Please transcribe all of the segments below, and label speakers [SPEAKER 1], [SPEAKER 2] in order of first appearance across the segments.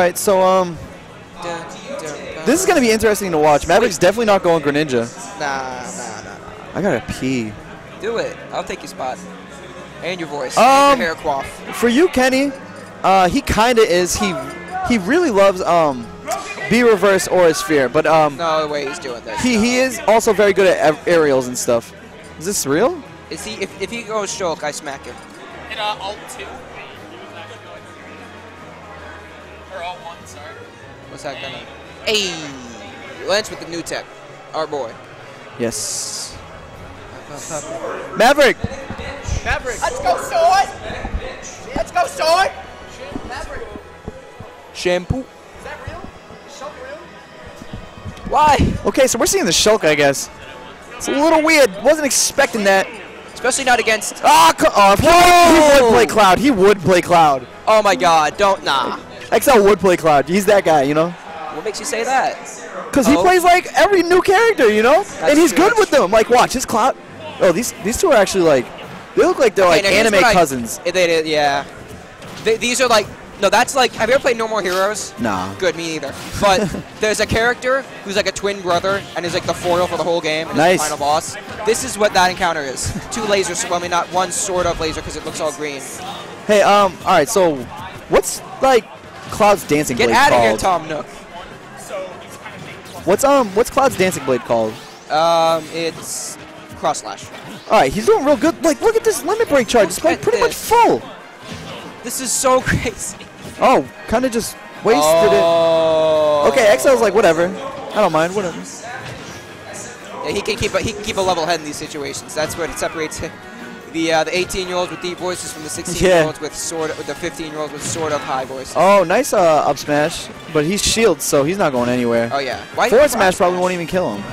[SPEAKER 1] right, so um, this is gonna be interesting to watch. Maverick's definitely not going Greninja.
[SPEAKER 2] Nah, nah, nah, nah.
[SPEAKER 1] I gotta pee.
[SPEAKER 2] Do it. I'll take your spot. And your voice.
[SPEAKER 1] Um,
[SPEAKER 2] and your hair coif.
[SPEAKER 1] For you, Kenny, uh, he kinda is. He he really loves um, B reverse or a sphere, but um,
[SPEAKER 2] No way he's doing this.
[SPEAKER 1] he he is also very good at a- aerials and stuff. Is this real?
[SPEAKER 2] Is he? If, if he goes Shulk, I smack him.
[SPEAKER 3] Hit uh, alt 2. Or alt 1, sorry.
[SPEAKER 2] What's that gonna? Hey, Lynch with the new tech. Our boy.
[SPEAKER 1] Yes. Maverick.
[SPEAKER 2] Maverick. Let's go, sword. Let's go, sword. Maverick.
[SPEAKER 1] Shampoo.
[SPEAKER 2] Is that real? Is Shulk real? Why?
[SPEAKER 1] Okay, so we're seeing the Shulk, I guess. It's a little weird. Wasn't expecting that.
[SPEAKER 2] Especially not against.
[SPEAKER 1] Ah, co- oh, he, he would play Cloud. He would play Cloud.
[SPEAKER 2] Oh my God! Don't nah.
[SPEAKER 1] XL would play Cloud. He's that guy, you know?
[SPEAKER 2] What makes you say that?
[SPEAKER 1] Because he
[SPEAKER 2] Oh.
[SPEAKER 1] plays like every new character, you know? and he's
[SPEAKER 2] true,
[SPEAKER 1] good
[SPEAKER 2] that's
[SPEAKER 1] with them. Like, watch, his Cloud. Oh, these these two are actually like, they look like they're
[SPEAKER 2] Okay,
[SPEAKER 1] like anime
[SPEAKER 2] I-
[SPEAKER 1] cousins.
[SPEAKER 2] eh, They did, yeah. They, these are like. No, that's like. Have you ever played No More Heroes?
[SPEAKER 1] Nah.
[SPEAKER 2] Good, me neither. But there's a character who's like a twin brother and is like the foil for the whole game and
[SPEAKER 1] Nice.
[SPEAKER 2] the final boss. This is what that encounter is. Two lasers. Well, I mean, not one sort of laser because it looks all green.
[SPEAKER 1] Hey, um, all right, so what's like Cloud's dancing
[SPEAKER 2] Get
[SPEAKER 1] blade
[SPEAKER 2] out of here. Tom Nook.
[SPEAKER 1] What's um, what's Cloud's dancing blade called?
[SPEAKER 2] Um, it's cross slash.
[SPEAKER 1] All right, he's doing real good. Like, look at this limit break charge. It's like pretty much full.
[SPEAKER 2] This is so crazy.
[SPEAKER 1] Oh, kind of just wasted
[SPEAKER 2] oh.
[SPEAKER 1] it. Okay, XL's like whatever. I don't mind. Whatever.
[SPEAKER 2] Yeah, he can keep a, he can keep a level head in these situations. That's what separates the uh, the 18 year olds with deep voices from the 16 year olds with sort of with the 15 year olds with sort of high voices.
[SPEAKER 1] Oh, nice uh, up smash, but he's shield, so he's not going anywhere.
[SPEAKER 2] Oh, yeah. Why
[SPEAKER 1] Forward smash probably won't even kill him.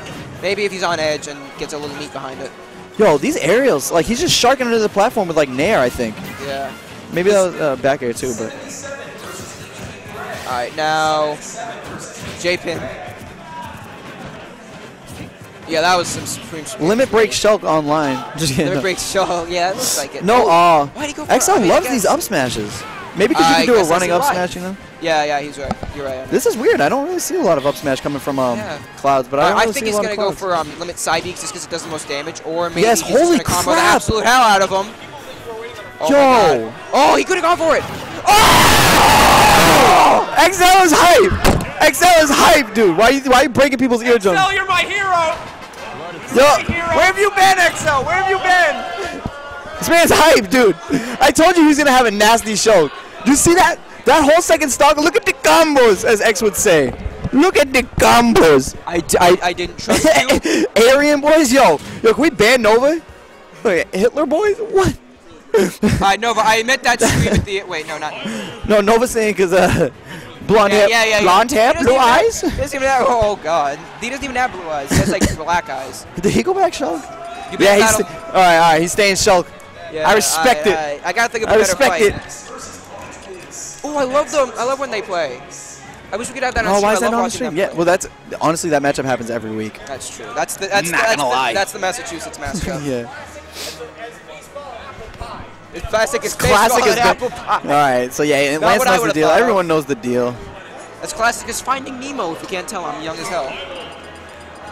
[SPEAKER 2] Maybe if he's on edge and gets a little meat behind it.
[SPEAKER 1] Yo, these aerials, like he's just sharking under the platform with like Nair, I think.
[SPEAKER 2] Yeah.
[SPEAKER 1] Maybe that was uh, back air too, but
[SPEAKER 2] All right, now J pin. Yeah, that was some supreme. supreme
[SPEAKER 1] limit break Shulk online. Just kidding.
[SPEAKER 2] Limit
[SPEAKER 1] no.
[SPEAKER 2] break show. Yeah, it looks like it.
[SPEAKER 1] No,
[SPEAKER 2] Oh,
[SPEAKER 1] uh,
[SPEAKER 2] why'd he go for-
[SPEAKER 1] XL
[SPEAKER 2] I mean,
[SPEAKER 1] loves these up smashes. Maybe because you
[SPEAKER 2] I
[SPEAKER 1] can do a running up
[SPEAKER 2] why.
[SPEAKER 1] smash, you know?
[SPEAKER 2] Yeah, yeah, he's right. You're right.
[SPEAKER 1] This is weird. I don't really see a lot of up smash coming from um,
[SPEAKER 2] Yeah.
[SPEAKER 1] Clouds, but I,
[SPEAKER 2] I,
[SPEAKER 1] don't
[SPEAKER 2] I
[SPEAKER 1] really
[SPEAKER 2] think
[SPEAKER 1] see
[SPEAKER 2] he's
[SPEAKER 1] a lot
[SPEAKER 2] gonna go for um, limit side beaks just because it does the most damage, or maybe
[SPEAKER 1] Yes,
[SPEAKER 2] he's just
[SPEAKER 1] holy
[SPEAKER 2] gonna combo the absolute hell out of him. Oh my
[SPEAKER 1] Yo!
[SPEAKER 2] God. Oh, he could have gone for it. Oh!
[SPEAKER 1] XL is hype! XL is hype, dude. Why you, why you breaking people's eardrums?
[SPEAKER 3] Tell you're my hero!
[SPEAKER 1] Yo,
[SPEAKER 2] Where have you been, XL? Where have you been?
[SPEAKER 1] this man's hype, dude. I told you he was gonna have a nasty show. You see that? That whole second stock. Look at the combos, as X would say. Look at the combos.
[SPEAKER 2] I, d- I, I didn't trust you.
[SPEAKER 1] Aryan boys, yo, yo, can we ban Nova? Wait, Hitler boys? What?
[SPEAKER 2] I know, but I admit that scream at the. Wait, no, not.
[SPEAKER 1] No, Nova saying because uh, blonde
[SPEAKER 2] Yeah,
[SPEAKER 1] hair,
[SPEAKER 2] yeah, yeah. yeah.
[SPEAKER 1] blonde hair,
[SPEAKER 2] He doesn't
[SPEAKER 1] blue
[SPEAKER 2] even have-
[SPEAKER 1] eyes.
[SPEAKER 2] He doesn't even have. Oh God, he doesn't even have blue eyes. He has like black eyes.
[SPEAKER 1] Did he go back Shulk?
[SPEAKER 2] You
[SPEAKER 1] Yeah, he's
[SPEAKER 2] that'll-
[SPEAKER 1] all right. All right, he's staying Shulk.
[SPEAKER 2] Yeah,
[SPEAKER 1] I respect it.
[SPEAKER 2] I, I gotta think of a
[SPEAKER 1] I
[SPEAKER 2] better
[SPEAKER 1] respect
[SPEAKER 2] fight.
[SPEAKER 1] it.
[SPEAKER 2] Oh, I love them. I love when they play. I wish we could have that on
[SPEAKER 1] Oh,
[SPEAKER 2] stream.
[SPEAKER 1] why is that
[SPEAKER 2] love
[SPEAKER 1] on the stream? Yeah,
[SPEAKER 2] play.
[SPEAKER 1] well, that's honestly that matchup happens every week.
[SPEAKER 2] That's true. That's the that's, the,
[SPEAKER 1] Not
[SPEAKER 2] that's,
[SPEAKER 1] gonna
[SPEAKER 2] the,
[SPEAKER 1] lie.
[SPEAKER 2] that's the Massachusetts mascot.
[SPEAKER 1] yeah.
[SPEAKER 2] It's classic as
[SPEAKER 1] Classic
[SPEAKER 2] baseball
[SPEAKER 1] as
[SPEAKER 2] apple pie.
[SPEAKER 1] All right, so yeah, and
[SPEAKER 2] Not
[SPEAKER 1] Lance knows the deal.
[SPEAKER 2] thought of.
[SPEAKER 1] Everyone knows the deal.
[SPEAKER 2] As classic as Finding Nemo. If you can't tell, I'm young as hell.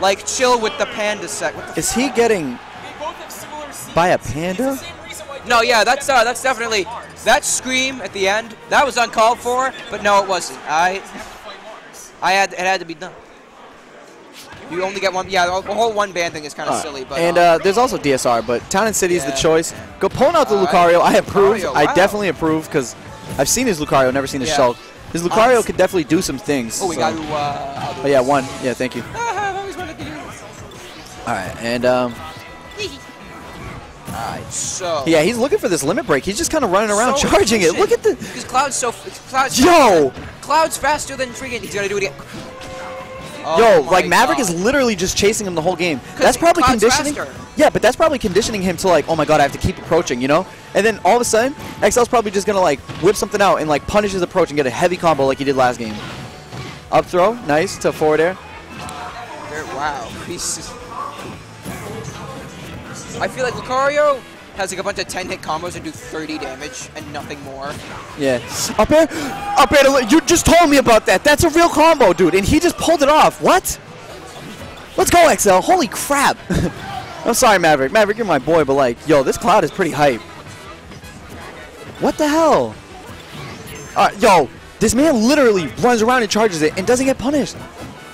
[SPEAKER 2] Like chill with the panda set. What the
[SPEAKER 1] Is he getting by a panda?
[SPEAKER 2] No, yeah, that's uh, that's definitely that scream at the end. That was uncalled for, but no, it wasn't. I, I had it had to be done. You only get one. Yeah, the whole one band thing is kind of silly, but
[SPEAKER 1] and
[SPEAKER 2] um,
[SPEAKER 1] uh, there's also DSR, but Town and City is the choice. Go pulling out the
[SPEAKER 2] right.
[SPEAKER 1] Lucario. I approve.
[SPEAKER 2] Lucario,
[SPEAKER 1] I definitely approve because I've seen his Lucario, never seen his
[SPEAKER 2] Yeah.
[SPEAKER 1] Shulk. His Lucario could definitely do some things.
[SPEAKER 2] oh, we
[SPEAKER 1] so-
[SPEAKER 2] got to. Uh,
[SPEAKER 1] Oh yeah, one. Yeah, thank you.
[SPEAKER 2] I've always wanted to do this.
[SPEAKER 1] All right, and um,
[SPEAKER 2] All right, so
[SPEAKER 1] yeah, he's looking for this limit break. He's just kind of running around,
[SPEAKER 2] So
[SPEAKER 1] charging it. Look at the
[SPEAKER 2] because Cloud's so Cloud's
[SPEAKER 1] yo,
[SPEAKER 2] Cloud's faster than freaking. He's gonna do it again. Oh
[SPEAKER 1] yo, like Maverick
[SPEAKER 2] God.
[SPEAKER 1] is literally just chasing him the whole game. That's probably conditioning.
[SPEAKER 2] faster.
[SPEAKER 1] Yeah, but that's probably conditioning him to like, oh my god, I have to keep approaching, you know? And then all of a sudden, XL's probably just gonna like whip something out and like punish his approach and get a heavy combo like he did last game. Up throw, nice to forward air.
[SPEAKER 2] Wow, he's just- I feel like Lucario has like a bunch of 10 hit combos and do 30 damage and nothing more.
[SPEAKER 1] Yeah. Up air, up air. You just told me about that. That's a real combo, dude, and he just pulled it off. What? Let's go, XL. Holy crap. I'm sorry, Maverick. Maverick, you're my boy, but like, yo, this cloud is pretty hype. What the hell? Uh, yo, this man literally runs around and charges it and doesn't get punished.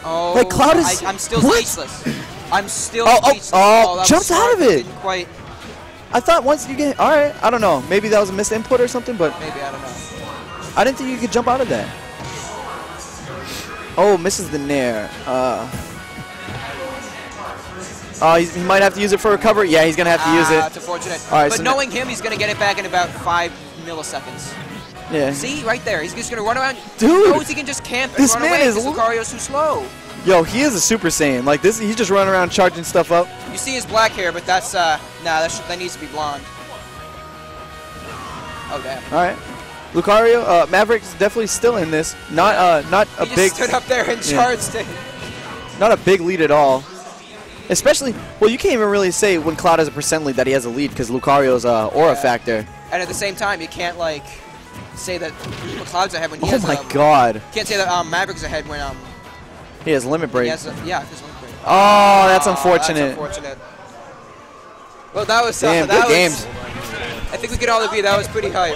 [SPEAKER 2] Oh,
[SPEAKER 1] Like, Cloud is-
[SPEAKER 2] I, am still
[SPEAKER 1] what?
[SPEAKER 2] speechless. I'm still
[SPEAKER 1] Oh, oh, oh,
[SPEAKER 2] was
[SPEAKER 1] jumps out of it.
[SPEAKER 2] Didn't quite.
[SPEAKER 1] I thought once you get, all right, I don't know. Maybe that was a misinput or something, but
[SPEAKER 2] Maybe I don't know.
[SPEAKER 1] I didn't think you could jump out of that. Oh, misses the nair. Uh, oh, he might have to use it for recovery. Yeah, he's gonna have to
[SPEAKER 2] Ah,
[SPEAKER 1] use
[SPEAKER 2] It's unfortunate.
[SPEAKER 1] All right,
[SPEAKER 2] but
[SPEAKER 1] so
[SPEAKER 2] knowing him, he's gonna get it back in about five milliseconds.
[SPEAKER 1] Yeah.
[SPEAKER 2] See, right there. He's just gonna run around.
[SPEAKER 1] Dude,
[SPEAKER 2] He knows he can just camp and
[SPEAKER 1] this
[SPEAKER 2] run
[SPEAKER 1] man
[SPEAKER 2] away
[SPEAKER 1] is
[SPEAKER 2] Lucario's too slow.
[SPEAKER 1] Yo, he is a Super Saiyan. Like this, he's just running around charging stuff up.
[SPEAKER 2] You see his black hair, but that's uh, nah, that, that needs to be blonde. Oh damn.
[SPEAKER 1] All right. Lucario, uh, Maverick's definitely still in this. Not, uh, not a
[SPEAKER 2] He just
[SPEAKER 1] big,
[SPEAKER 2] stood up there and
[SPEAKER 1] Yeah.
[SPEAKER 2] charged it.
[SPEAKER 1] not a big lead at all. Especially, well, you can't even really say when Cloud has a percent lead that he has a lead because Lucario's uh, aura
[SPEAKER 2] Yeah.
[SPEAKER 1] factor.
[SPEAKER 2] And at the same time, you can't like say that Cloud's ahead when he
[SPEAKER 1] Oh
[SPEAKER 2] has
[SPEAKER 1] my
[SPEAKER 2] um,
[SPEAKER 1] God,
[SPEAKER 2] Can't say that um, Maverick's ahead when um
[SPEAKER 1] he has limit break.
[SPEAKER 2] has a, yeah. His link break.
[SPEAKER 1] Oh, that's unfortunate.
[SPEAKER 2] That's unfortunate. Well, that was uh,
[SPEAKER 1] Damn,
[SPEAKER 2] that
[SPEAKER 1] good
[SPEAKER 2] was,
[SPEAKER 1] games.
[SPEAKER 2] I think we could all agree that was pretty hype.